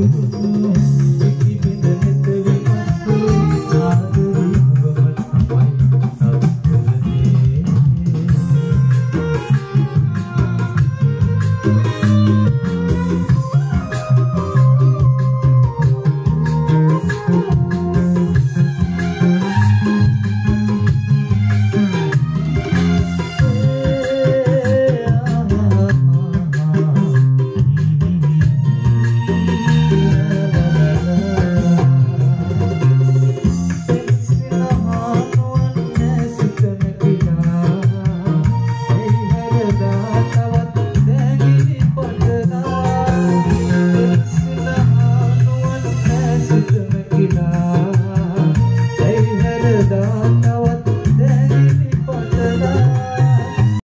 Mm-hmm. Kawata.